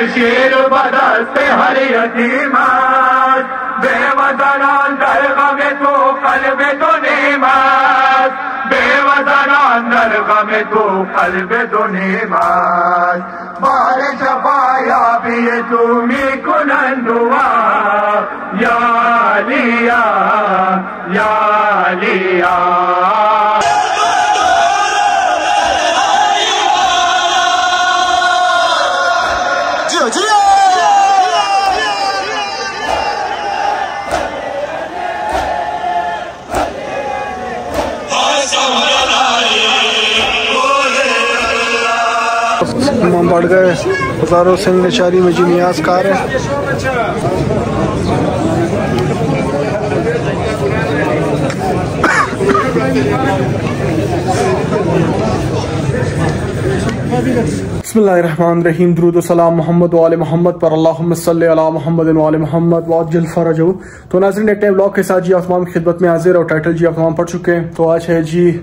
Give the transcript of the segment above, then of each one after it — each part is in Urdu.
پرشیر بدست ہر یتیمت بے وزنان در غم تو قلب تو نعمت بے وزنان در غم تو قلب تو نعمت بار شفایا بھی تمی کنن دعا یا لیا یا لیا امام بڑھ گئے۔ ہزاروں سنگ نچاری میں جی نیاز کار ہے۔ بسم اللہ الرحمن الرحیم۔ درود و سلام محمد و وآل محمد پر۔ اللہم صلی علی محمد و وآل محمد۔ و وعجل فرجو تو ناظرین، ایک ٹائم بلاگ کے ساتھ جی آپ تمام خدمت میں حاضر اور ٹائٹل جی آپ تمام پڑھ چکے ہیں۔ تو آج ہے جی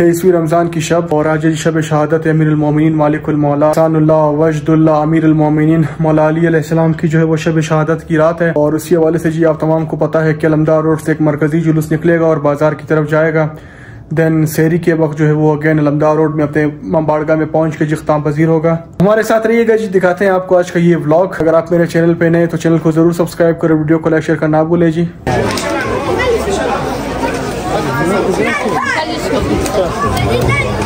تیسویں رمضان کی شب اور آج جی شب شہادت امیر المومنین مالک المولا سان اللہ وجد اللہ امیر المومنین مولا علی علیہ السلام کی جو ہے وہ شب شہادت کی رات ہے اور اسی حوالے سے جی آپ تمام کو پتہ ہے کہ علمدار روڈ سے ایک مرکزی جلوس نکلے گا اور بازار کی طرف جائے گا۔ دین سیری کے وقت جو ہے وہ اگین علمدار روڈ میں اپنے ممبارگاہ میں پہنچ کے جی جختام پذیر ہوگا۔ ہمارے ساتھ رہیے گا جی دکھاتے ہیں آپ کو آج کا یہ ولاگ اگر آپ میرے چینل پہ نئے تو چینل کو ضرور سبسکرائب کریں ویڈیو کو لائک شیئر کرنا بھولے جی۔ します。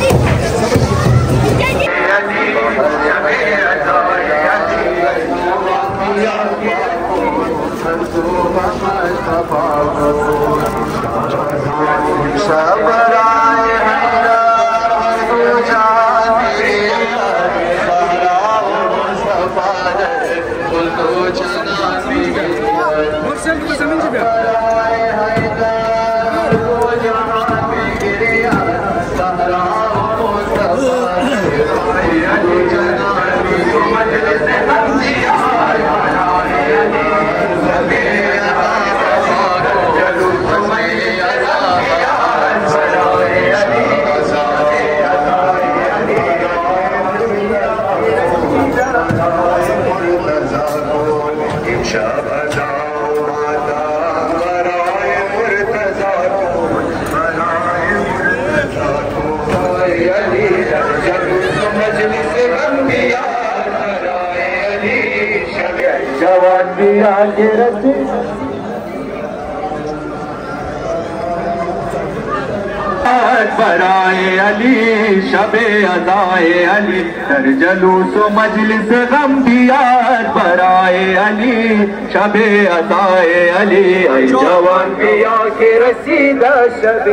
برائے علی شب ادائے علی در جلوس و مجلس غم بیار برائے علی شب ادائے علی ای جوان بیا کے رسیدہ شب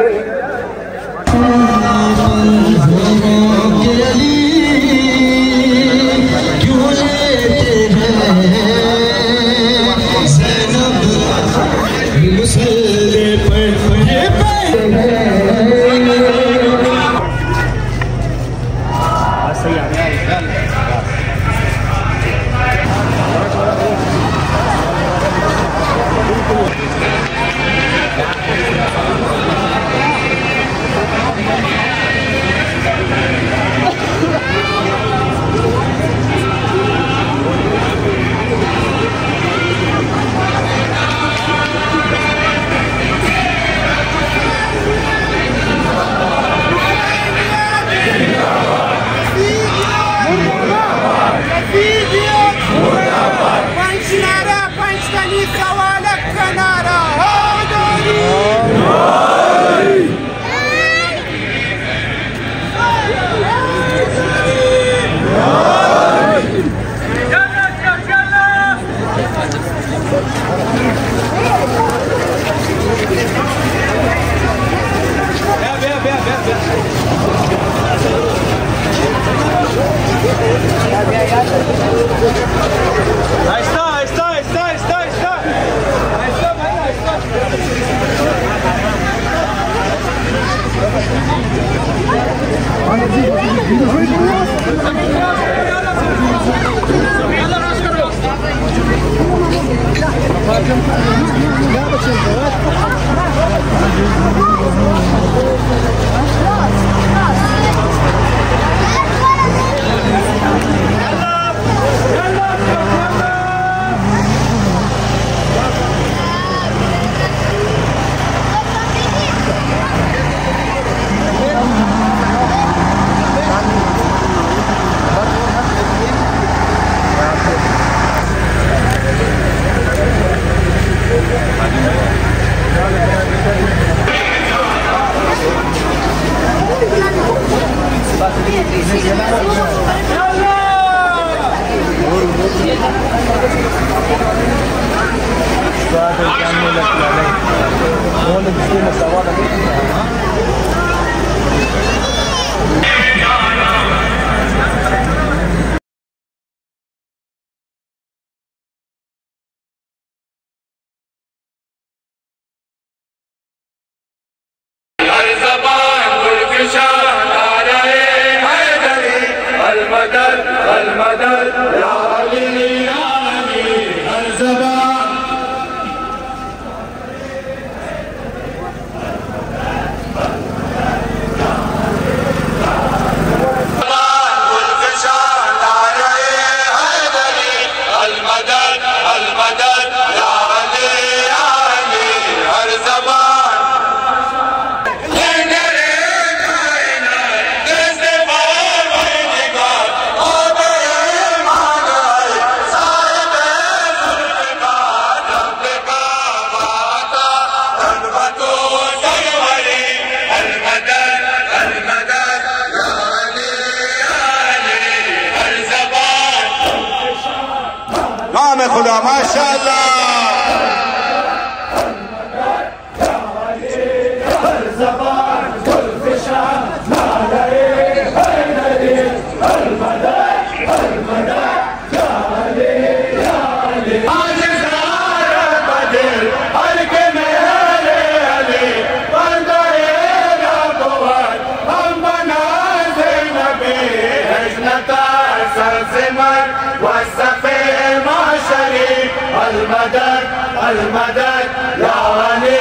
المدد. المدد يا علي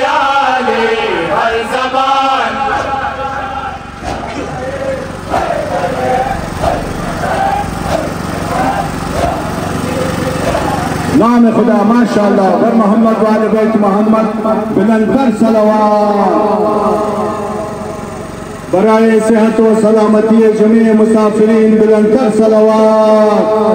يا علي نام خدا، ماشاءاللہ بر محمد وال بیت محمد بلند کر صلوات۔ برائے صحت و سلامتی جميع مسافرین بلند کر صلوات۔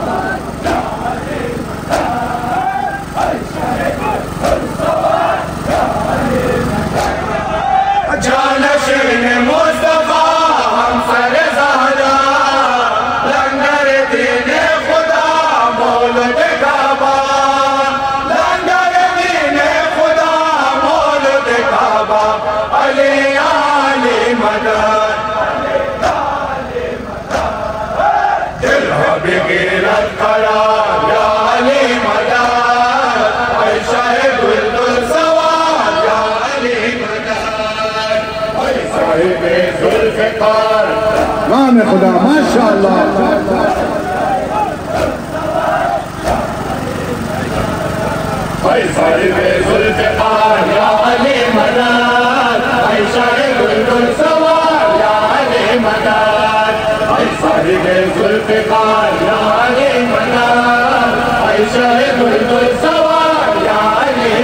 خدا، ماشاءاللہ۔ اے صاحب ذوالفقار یا علی مدد اے شاہد سوار، یا علی مدد اے صاحب ذوالفقار یا علی سوار، یا علی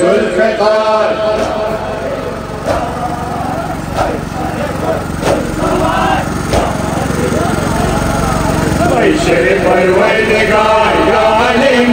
Zulfiqar. Ayşe perverdegâr, ya alim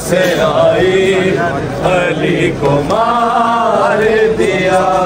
سے آئی علی کو مار دیا۔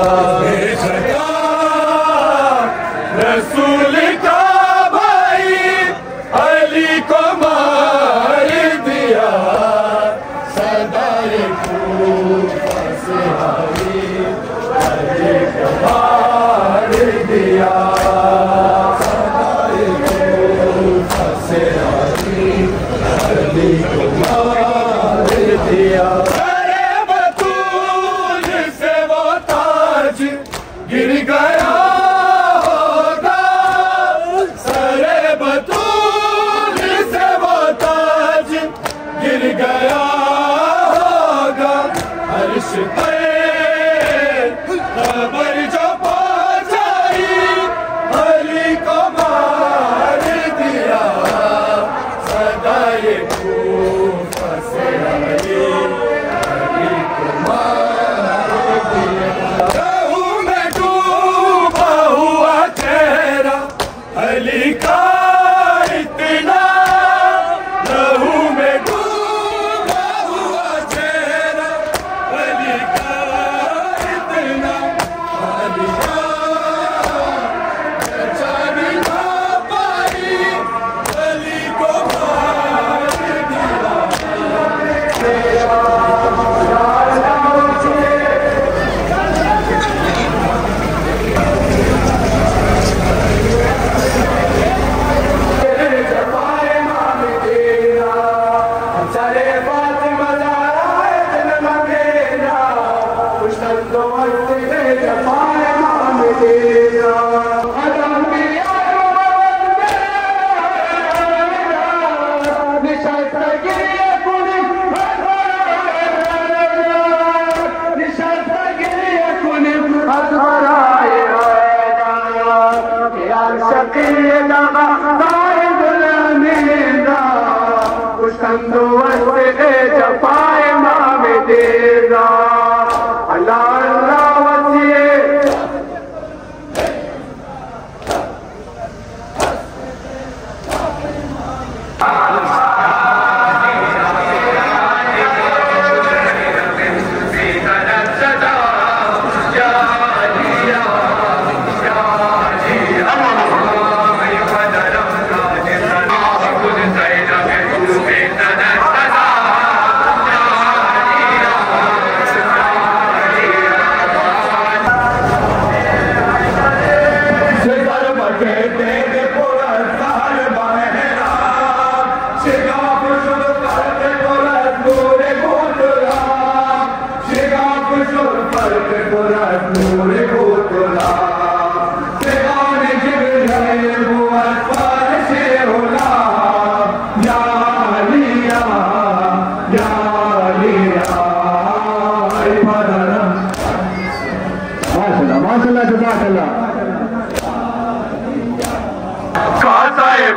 go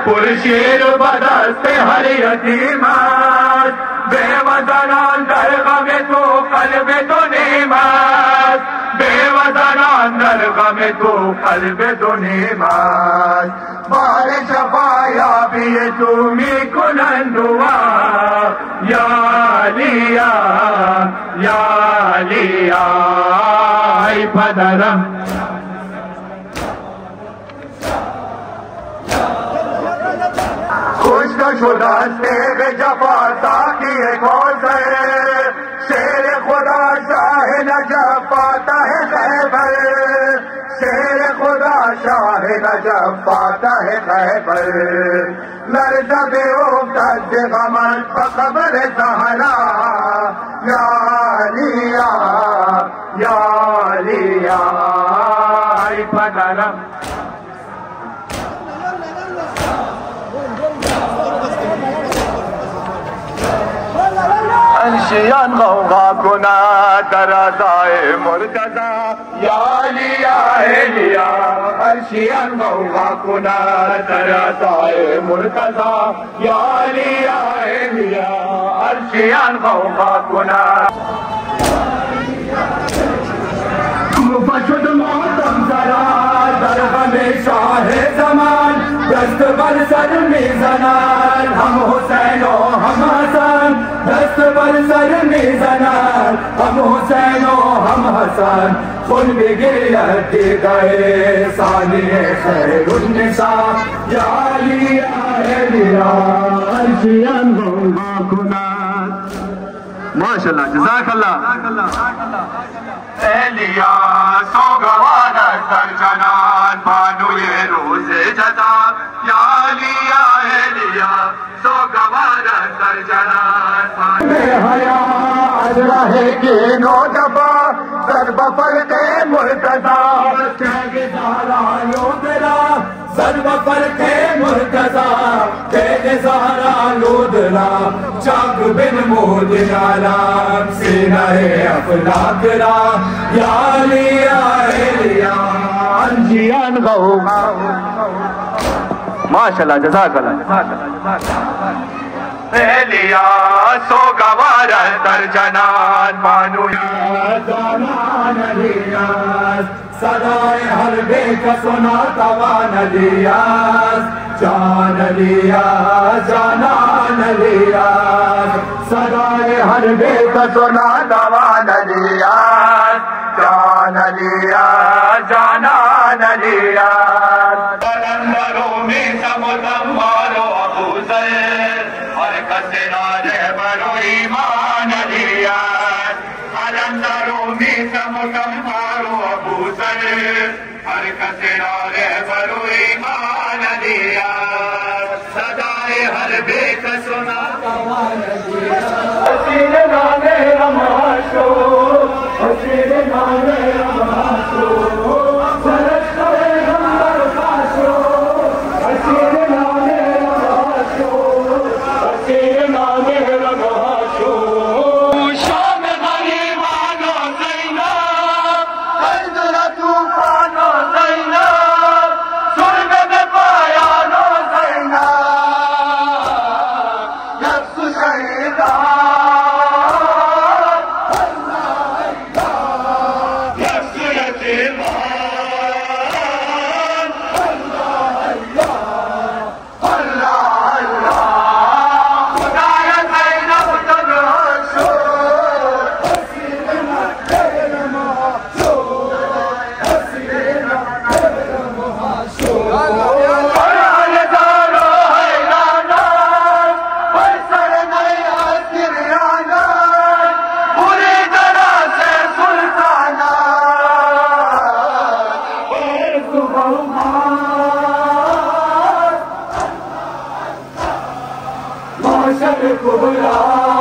پرشیر بدست ہر یتیمت بے وزنان در غم تو، قلب تو نیمت بے وزنان در غم تو، قلب تو نیمت بار شفایا بھی تمی کنن دعا یا لیا یا لیا۔ ای پدرم۔ شدہ تیغ جفا تاکہ کوثر شیر خدا شاہ نجف پاتا ہے خیبر شیر خدا شاہ نجف پاتا ہے خیبر لرز بے افتد غمن بقبر سہرا یا لیا یا لیا ای پدرم انشیان غوغا کنا در ازای مرتضا یا علی یا علی انشیان غوغا کنا در ازای مرتضا یا علی یا علی انشیان غوغا کنا. مفشد محتم زرا در غم شاہ زمان دست بر سر میزنان ہم حسین و ہمان سر می زنان ہم حسین و ہم حسن. خون بگیرد دیگه ثانی خیر النساء. یا علی اہلیا عرشیان غوغا کنات ماشاءاللہ جزاک اللہ اہلیا سو گوانا سر جنان. بانو یہ روز جدا یا لیا اہلیا سو گوانا سر جنان. حیا از راہ کی نو دفا سر بفر کے مرتضا تیگ زہرا لودرا سر بفر کے مرتضا تیگ زہرا لودرا چاک بن مود نالام سینہ افلاک را یا لیا لیا انجیان غو ماشاءاللہ، جزاک اللہ۔ لیا سو گوار در جنان بانو جانان لیاس صدای ہر بے کا سنا توان لیاس جان لیاس جانان لیاس صدای ہر بے کا سنا توان لیاس Amen. کبرا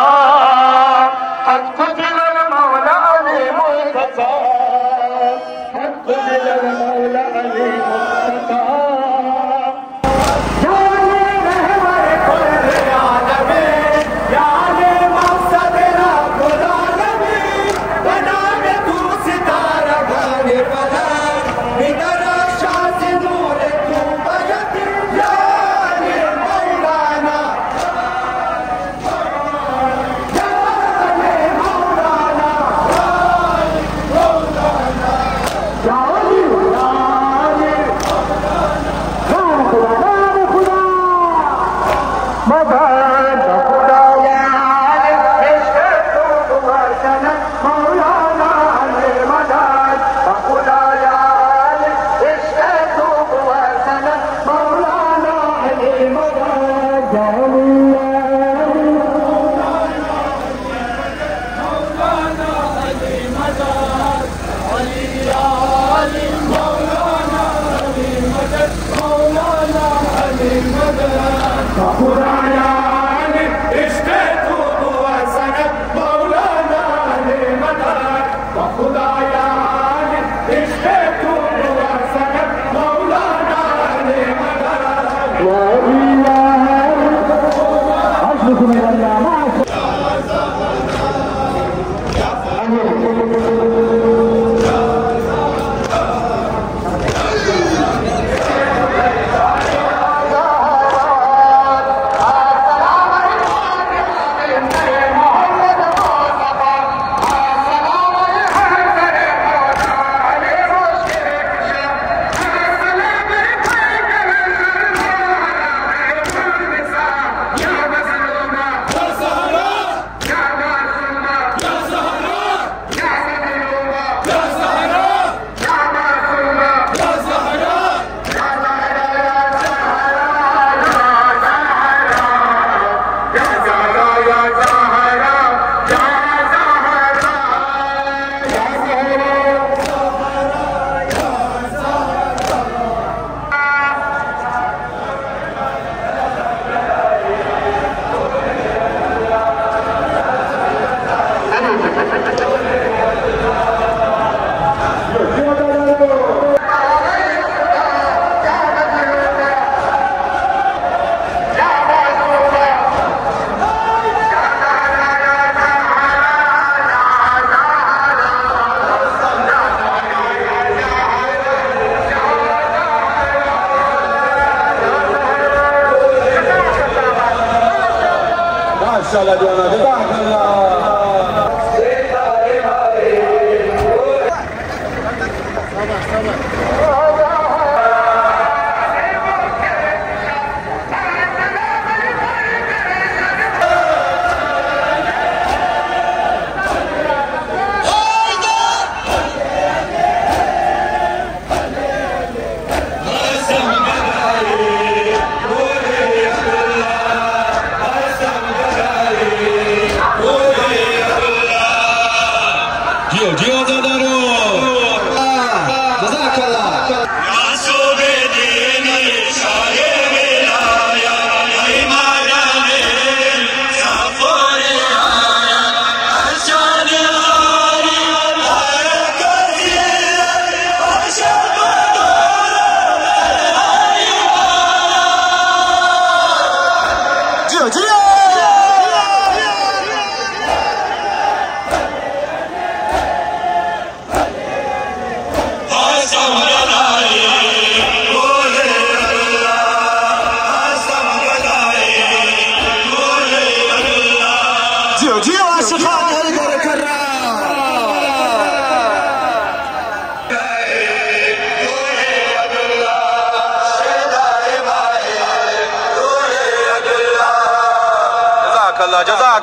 Lascia la Diana De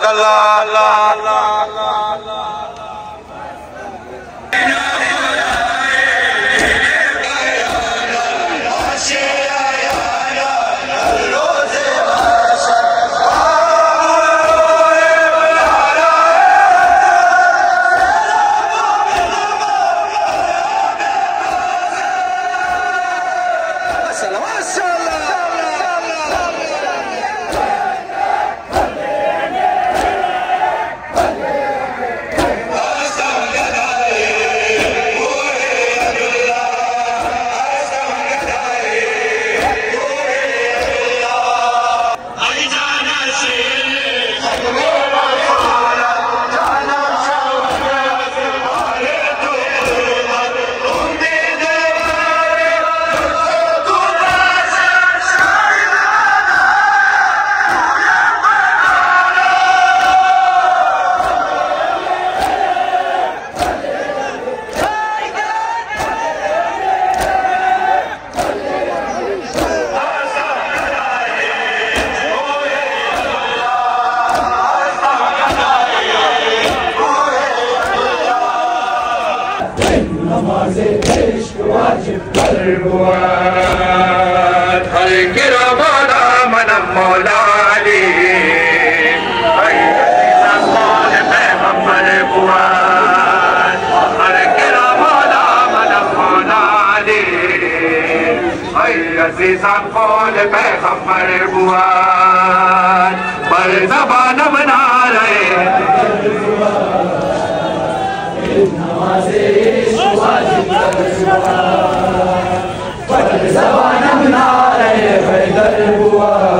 啦啦啦啦。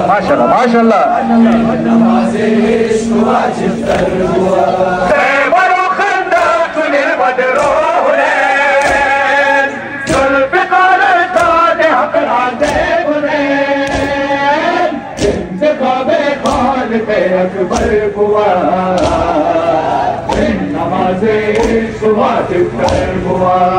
ما شاء الله ما شاء الله اكبر قوى انما زي الصوات اكبر قوى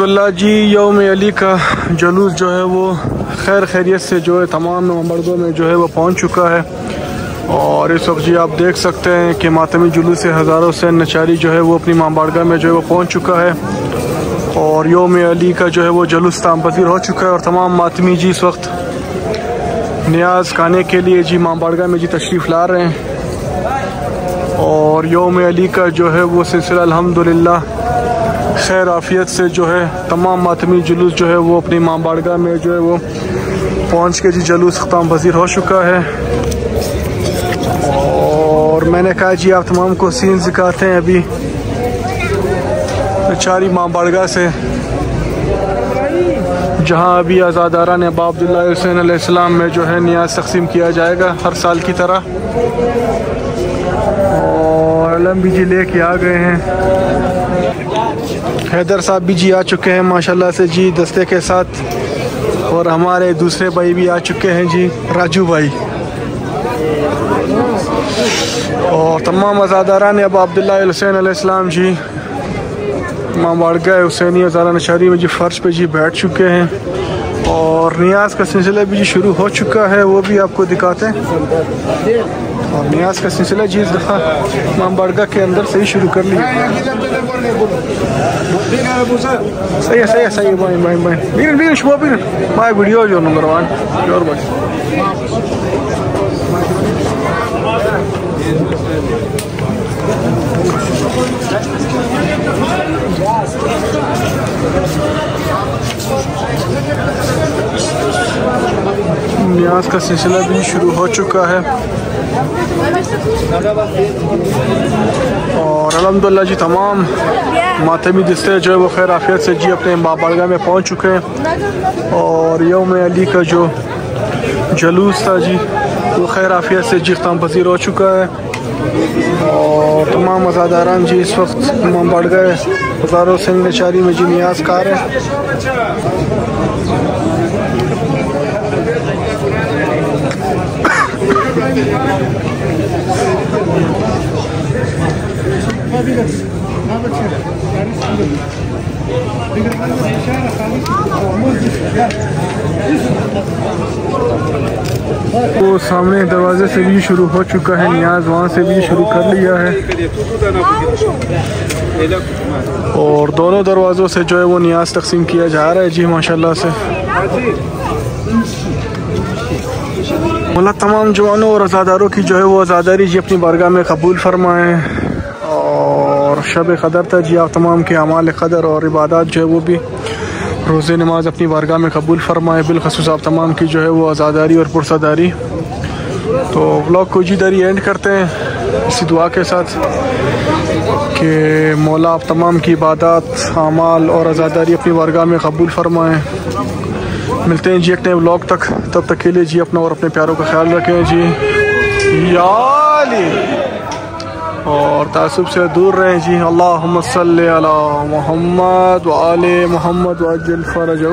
الحمدللہ جی یوم علی کا جلوس جو ہے وہ خیر خیریت سے جو ہے تمام مردوں میں جو ہے وہ پہنچ چکا ہے۔ اور اس وقت جی آپ دیکھ سکتے ہیں کہ ماتمی جلوس سے ہزاروں سے نچاری جو ہے وہ اپنی ماں باڑگاہ میں جو ہے وہ پہنچ چکا ہے۔ اور یوم علی کا جو ہے وہ جلوس تام پذیر ہو چکا ہے اور تمام ماتمی جی اس وقت نیاز کھانے کے لیے جی ماں باڑگاہ میں جی تشریف لا رہے ہیں۔ اور یوم علی کا جو ہے وہ سلسلہ الحمدللہ خیر عافیت سے جو ہے، تمام ماتمی جلوس جو ہے وہ اپنی ماں باڑگاہ میں جو ہے وہ پہنچ کے جی جلوس ختم پذیر ہو چکا ہے۔ اور میں نے کہا جی آپ تمام کو سین دکھاتے ہیں ابھی۔ چاری ماں باڑگاہ سے، جہاں ابھی آزاداران ابا عبداللہ حسین علیہ السلام میں جو ہے نیاز تقسیم کیا جائے گا ہر سال کی طرح۔ اور علم بھی جی لے کے آ گئے ہیں۔ حیدر صاحب بھی جی آ چکے ہیں، ماشاءاللہ سے جی دستے کے ساتھ۔ اور ہمارے دوسرے بھائی بھی آ چکے ہیں جی راجو بھائی۔ اور تمام ازاداران ابا عبداللہ حسین علیہ السلام جی۔ ماں باڑگاہ حسینی ازارہ نشاری میں جی فرش پہ جی بیٹھ چکے ہیں۔ اور نیاز کا سلسلہ بھی جی شروع ہو چکا ہے، وہ بھی آپ کو دکھاتے ہیں۔ اور نیاز کا سلسلہ جی اس دفعہ امام بارگاہ کے اندر سے ہی شروع کر لیا صحیح ہے صحیح ہے صحیح ہے بھائی بھائی بھائی بیرن بیرن شما بیرن بھائی ویڈیو جو نمبر ون اور بھائی نیاز کا سلسلہ بھی شروع ہو چکا ہے۔ اور الحمدللہ جی تمام ماتمی دستے جو ہے وہ خیر آفیت سے جی اپنے باڑگاہ میں پہنچ چکے ہیں۔ اور یوم علی کا جو جلوس تھا جی وہ خیر آفیت سے جی اختتام پذیر ہو چکا ہے۔ اور تمام ازاداران جی اس وقت امام باڑگاہ ہزاروں سنگ نچاری میں جی نیاز کار ہے۔ وہ سامنے دروازے سے بھی شروع ہو چکا ہے، نیاز وہاں سے بھی شروع کر لیا ہے۔ اور دونوں دروازوں سے جو ہے وہ نیاز تقسیم کیا جا رہا ہے۔ جی ماشاءاللہ سے۔ مولا تمام جوانوں اور ازاداروں کی جو ہے وہ ازاداری جی اپنی بارگاہ میں قبول فرمائیں اور شب قدر تھا جی آپ تمام کے اعمال قدر اور عبادات جو ہے وہ بھی روز نماز اپنی بارگاہ میں قبول فرمائے بالخصوص آپ تمام کی جو ہے وہ آزاداری اور پرساداری۔ تو بلاگ کو جی دری اینڈ کرتے ہیں۔ اسی دعا کے ساتھ کہ مولا آپ تمام کی عبادات، اعمال اور آزاداری اپنی بارگاہ میں قبول فرمائیں۔ ملتے ہیں جی ایک نئے بلاگ تک، تب تک کے لیے جی اپنا اور اپنے پیاروں کا خیال رکھیں جی۔ یا علی۔ اور تعصب سے دور رہیں جی۔ اللہ صلی علی محمد و محمد و اجل فرجو